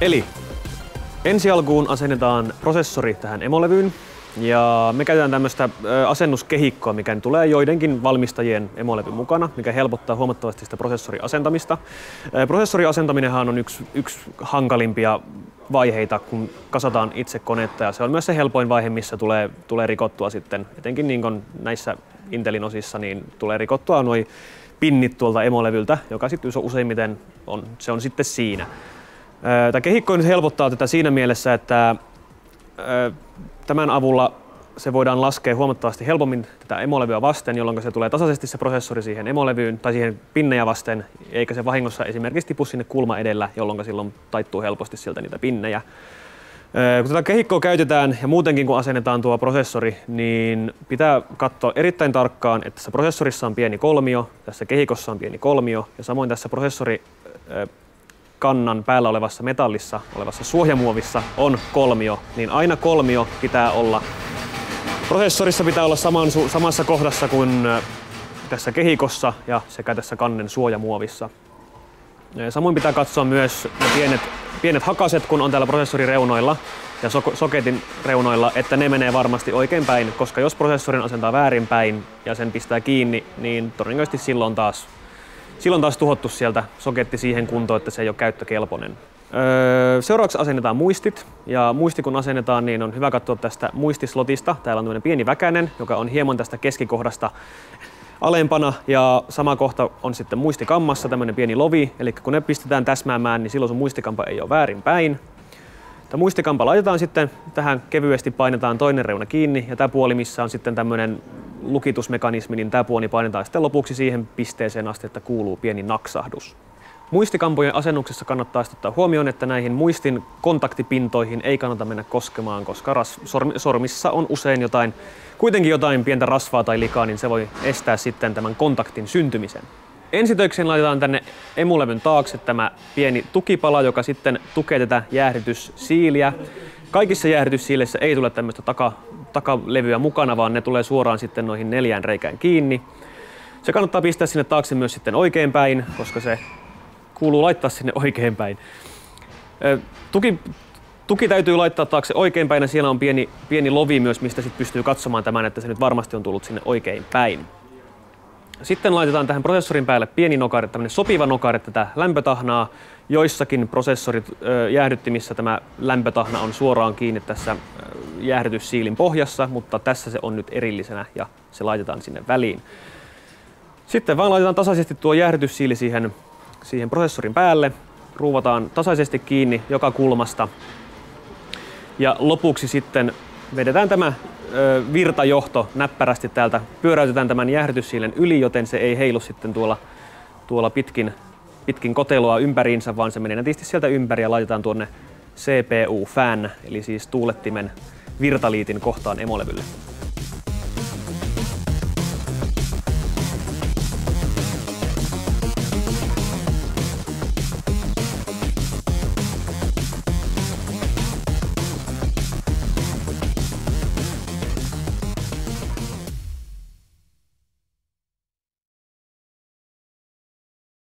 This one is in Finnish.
Eli ensi alkuun asennetaan prosessori tähän emolevyyn ja me käytetään tämmöistä asennuskehikkoa, mikä tulee joidenkin valmistajien emolevyn mukana, mikä helpottaa huomattavasti sitä prosessoriasentamista. Prosessoriasentaminenhan on yksi, yksi hankalimpia vaiheita, kun kasataan itse konetta ja se on myös se helpoin vaihe, missä tulee, tulee rikottua sitten, etenkin niin kuin näissä Intelin osissa, niin tulee rikottua noin pinnit tuolta emolevyltä, joka sitten useimmiten on, se on sitten siinä. Tämä kehikko nyt helpottaa tätä siinä mielessä, että tämän avulla se voidaan laskea huomattavasti helpommin tätä emolevyä vasten, jolloin se tulee tasaisesti se prosessori siihen emolevyyn tai siihen pinnejä vasten, eikä se vahingossa esimerkiksi tipu sinne kulma edellä, jolloin silloin taittuu helposti sieltä niitä pinnejä. Kun tätä kehikkoa käytetään ja muutenkin kun asennetaan tuo prosessori, niin pitää katsoa erittäin tarkkaan, että tässä prosessorissa on pieni kolmio, tässä kehikossa on pieni kolmio ja samoin tässä prosessori kannan päällä olevassa metallissa olevassa suojamuovissa on kolmio, niin aina kolmio pitää olla, prosessorissa pitää olla saman, samassa kohdassa kuin tässä kehikossa ja sekä tässä kannen suojamuovissa. Samoin pitää katsoa myös ne pienet, pienet hakaset, kun on täällä prosessorin reunoilla ja so- soketin reunoilla, että ne menee varmasti oikein päin, koska jos prosessorin asentaa väärinpäin ja sen pistää kiinni, niin todennäköisesti silloin taas silloin taas tuhottu sieltä soketti siihen kuntoon, että se ei ole käyttökelpoinen. Öö, seuraavaksi asennetaan muistit. Ja muisti kun asennetaan, niin on hyvä katsoa tästä muistislotista. Täällä on tämmöinen pieni väkänen, joka on hieman tästä keskikohdasta alempana ja sama kohta on sitten muistikammassa tämmöinen pieni lovi, eli kun ne pistetään täsmäämään, niin silloin sun muistikampa ei ole väärinpäin. Tämä muistikampa laitetaan sitten tähän kevyesti, painetaan toinen reuna kiinni ja tämä puoli, missä on sitten tämmöinen lukitusmekanismi, niin tämä puoli painetaan sitten lopuksi siihen pisteeseen asti, että kuuluu pieni naksahdus. Muistikampojen asennuksessa kannattaa ottaa huomioon, että näihin muistin kontaktipintoihin ei kannata mennä koskemaan, koska ras, sormissa on usein jotain, kuitenkin jotain pientä rasvaa tai likaa, niin se voi estää sitten tämän kontaktin syntymisen. Ensitöikseen laitetaan tänne emulevyn taakse tämä pieni tukipala, joka sitten tukee tätä jäähdytyssiiliä. Kaikissa jäähdytyssiileissä ei tule tämmöistä taka, takalevyä mukana, vaan ne tulee suoraan sitten noihin neljään reikään kiinni. Se kannattaa pistää sinne taakse myös sitten oikein päin, koska se kuuluu laittaa sinne oikein päin. Tuki, tuki täytyy laittaa taakse oikein päin ja siellä on pieni, pieni lovi myös, mistä sitten pystyy katsomaan tämän, että se nyt varmasti on tullut sinne oikein päin. Sitten laitetaan tähän prosessorin päälle pieni nokare, tämmöinen sopiva nokare tätä lämpötahnaa. Joissakin prosessorit jäähdyttimissä tämä lämpötahna on suoraan kiinni tässä jäähdytyssiilin pohjassa, mutta tässä se on nyt erillisenä ja se laitetaan sinne väliin. Sitten vaan laitetaan tasaisesti tuo jäähdytyssiili siihen, siihen prosessorin päälle, ruuvataan tasaisesti kiinni joka kulmasta. Ja lopuksi sitten vedetään tämä virtajohto näppärästi täältä, pyöräytetään tämän jäähdytyssiilen yli, joten se ei heilu sitten tuolla, tuolla pitkin, pitkin koteloa ympäriinsä, vaan se menee nätisti sieltä ympäri ja laitetaan tuonne CPU-fan, eli siis tuulettimen virtaliitin kohtaan emolevylle.